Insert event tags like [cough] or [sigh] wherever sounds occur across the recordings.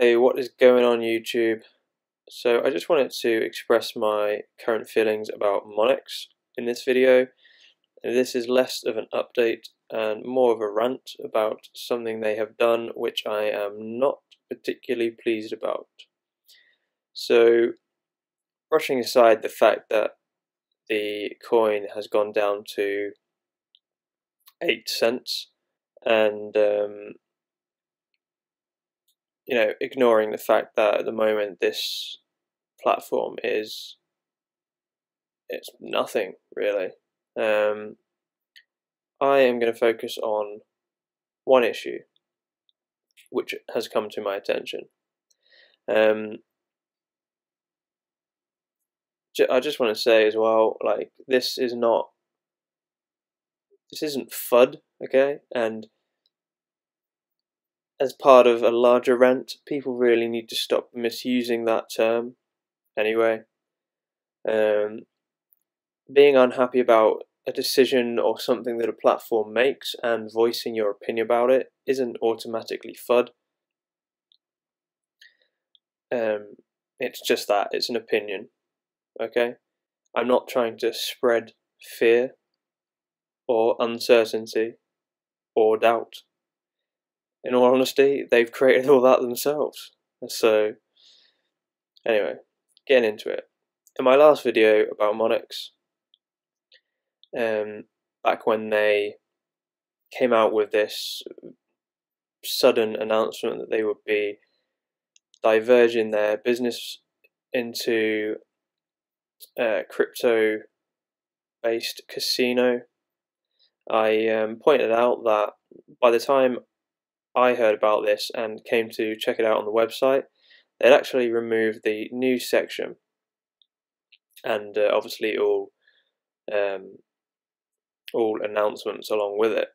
Hey, what is going on YouTube? So I just wanted to express my current feelings about Monyx in this video. This is less of an update and more of a rant about something they have done which I am not particularly pleased about. So brushing aside the fact that the coin has gone down to 8 cents and um, you know, ignoring the fact that at the moment this platform is it's nothing really. Um, I am going to focus on one issue which has come to my attention. Um, I just want to say as well, like this is not, this isn't FUD, okay, and as part of a larger rant, people really need to stop misusing that term. Anyway, um, being unhappy about a decision or something that a platform makes and voicing your opinion about it isn't automatically FUD. Um, it's just that, it's an opinion. Okay? I'm not trying to spread fear or uncertainty or doubt in all honesty, they've created all that themselves. So, anyway, getting into it. In my last video about Monyx, um, back when they came out with this sudden announcement that they would be diverging their business into a crypto based casino, I um, pointed out that by the time I heard about this and came to check it out on the website, they'd actually removed the news section and uh, obviously all um, all announcements along with it.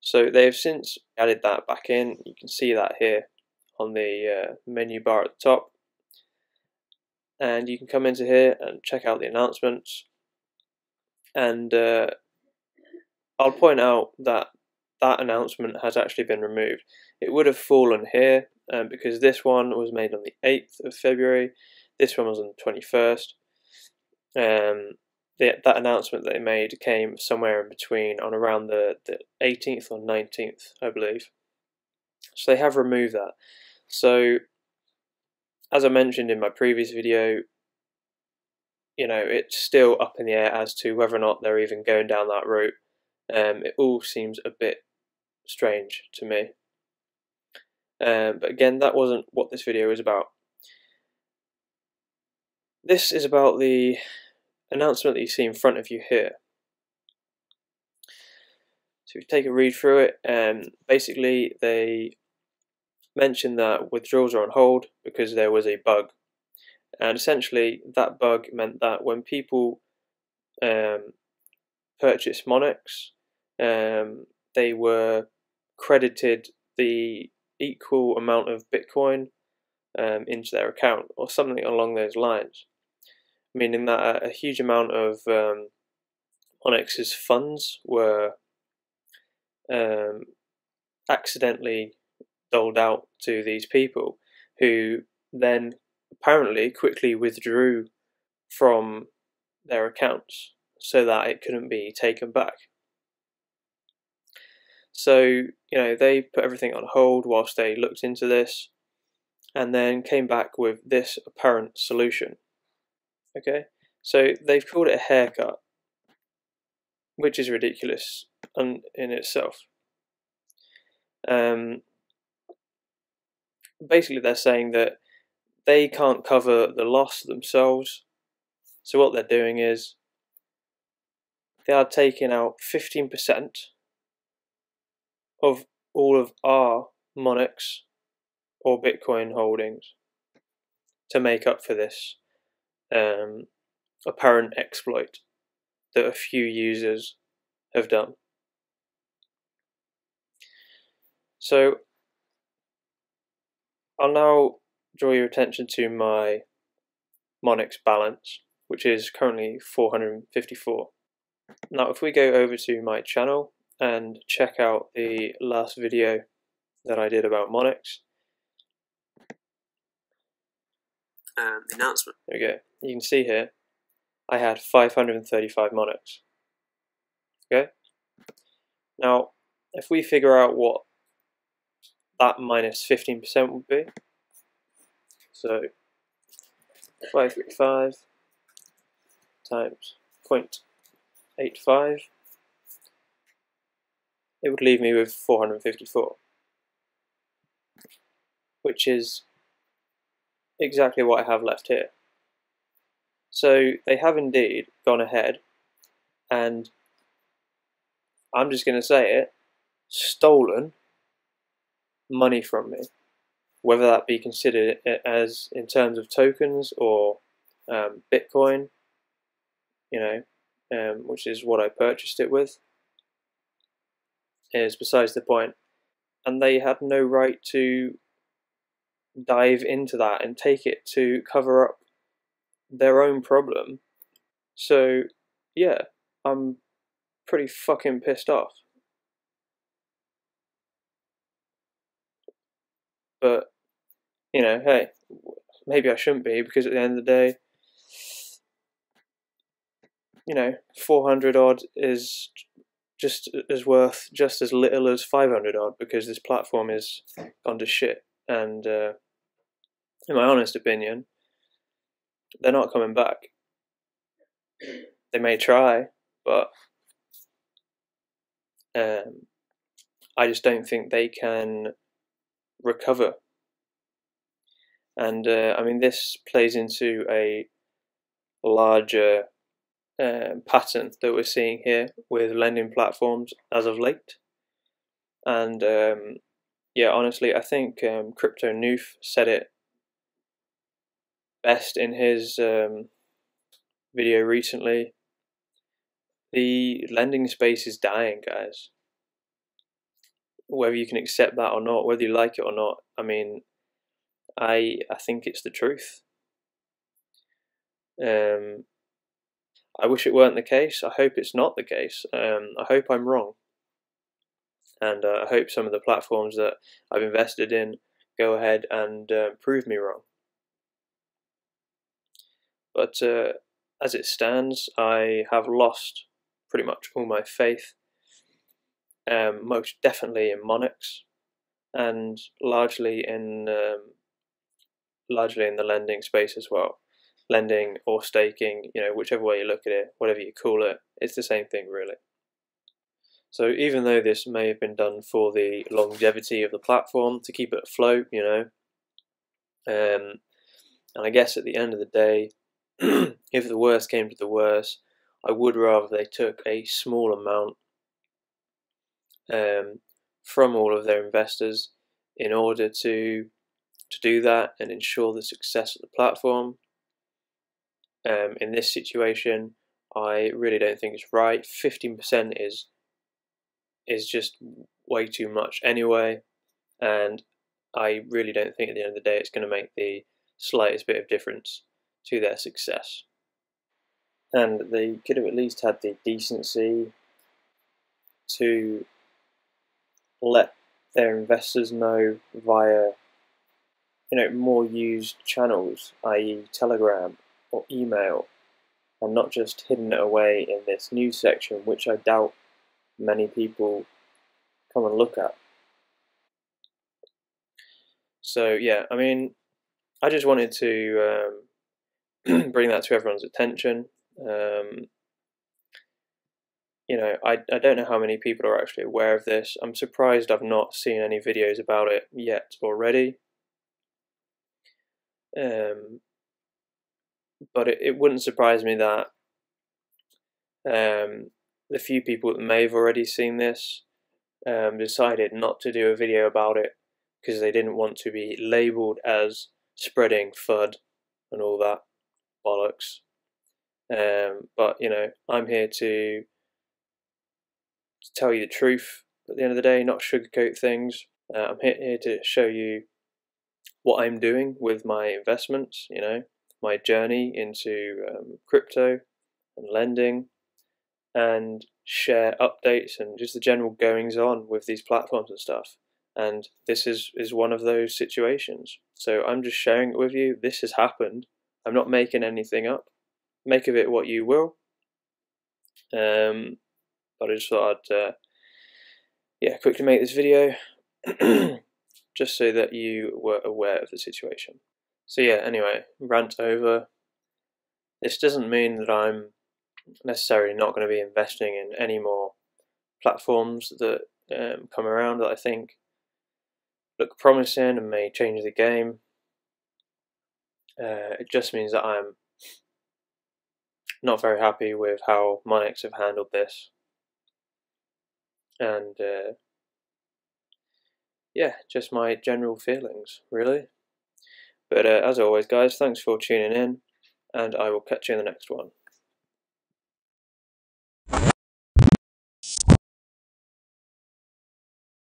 So they've since added that back in. You can see that here on the uh, menu bar at the top. And you can come into here and check out the announcements. And uh, I'll point out that that announcement has actually been removed. It would have fallen here um, because this one was made on the 8th of February, this one was on the 21st. Um, the, that announcement that they made came somewhere in between on around the, the 18th or 19th, I believe. So they have removed that. So, as I mentioned in my previous video, you know, it's still up in the air as to whether or not they're even going down that route. Um, it all seems a bit strange to me. Um, but again, that wasn't what this video is about. This is about the announcement that you see in front of you here. So if you take a read through it, um, basically they mentioned that withdrawals are on hold because there was a bug. And essentially that bug meant that when people um, purchased Monyx, um, they were credited the equal amount of Bitcoin um, into their account or something along those lines, meaning that a, a huge amount of um, Monyx's funds were um, accidentally doled out to these people who then apparently quickly withdrew from their accounts so that it couldn't be taken back. So, you know, they put everything on hold whilst they looked into this and then came back with this apparent solution. Okay, so they've called it a haircut, which is ridiculous in itself. Um, basically, they're saying that they can't cover the loss themselves. So, what they're doing is they are taking out 15% of all of our Monyx or Bitcoin holdings to make up for this um, apparent exploit that a few users have done. So I'll now draw your attention to my Monyx balance, which is currently 454. Now if we go over to my channel and check out the last video that I did about Monyx, um, the announcement. There we go. You can see here, I had 535 Monyx. Okay? Now, if we figure out what that minus 15% would be, so 535 times 0.85, it would leave me with 454, which is exactly what I have left here. So they have indeed gone ahead and I'm just going to say it, stolen money from me, whether that be considered as in terms of tokens or um, Bitcoin, you know, um, which is what I purchased it with, is besides the point. And they had no right to dive into that and take it to cover up their own problem. So, yeah, I'm pretty fucking pissed off. But, you know, hey, maybe I shouldn't be because at the end of the day, you know, 400 odd is just as worth just as little as 500 odd because this platform is gone to shit. And uh, in my honest opinion, they're not coming back. They may try, but um, I just don't think they can recover. And uh, I mean, this plays into a larger uh, pattern that we're seeing here with lending platforms as of late. And um, yeah, honestly, I think um, Crypto Noof said it best in his um, video recently. The lending space is dying, guys. Whether you can accept that or not, whether you like it or not, I mean, I I think it's the truth. Um, I wish it weren't the case. I hope it's not the case. Um, I hope I'm wrong, and uh, I hope some of the platforms that I've invested in go ahead and uh, prove me wrong. But uh, as it stands, I have lost pretty much all my faith, um, most definitely in Monyx, and largely in um, largely in the lending space as well. Lending or staking, you know, whichever way you look at it, whatever you call it, it's the same thing really. So even though this may have been done for the longevity of the platform to keep it afloat, you know, um, and I guess at the end of the day, [clears throat] if the worst came to the worst, I would rather they took a small amount um, from all of their investors in order to to do that and ensure the success of the platform. Um, in this situation, I really don't think it's right. Fifteen percent is is just way too much anyway, and I really don't think at the end of the day it's going to make the slightest bit of difference to their success. And they could have at least had the decency to let their investors know via you know more used channels, i.e. Telegram or email, and not just hidden away in this news section, which I doubt many people come and look at. So yeah, I mean, I just wanted to um, [clears throat] bring that to everyone's attention. Um, you know, I, I don't know how many people are actually aware of this. I'm surprised I've not seen any videos about it yet already. Um, but it, it wouldn't surprise me that um, the few people that may have already seen this um, decided not to do a video about it because they didn't want to be labelled as spreading FUD and all that bollocks. Um, but you know, I'm here to, to, tell you the truth. At the end of the day, not sugarcoat things. Uh, I'm here, here to show you what I'm doing with my investments. You know, my journey into um, crypto and lending, and share updates and just the general goings on with these platforms and stuff. and this is is one of those situations. So I'm just sharing it with you. This has happened. I'm not making anything up. Make of it what you will. Um, but I just thought I'd uh, yeah quickly make this video [clears throat] just so that you were aware of the situation. So yeah, anyway, rant over. This doesn't mean that I'm necessarily not going to be investing in any more platforms that um, come around that I think look promising and may change the game. Uh, it just means that I'm not very happy with how Monyx have handled this. And uh, yeah, just my general feelings, really. But uh, as always, guys, thanks for tuning in, and I will catch you in the next one.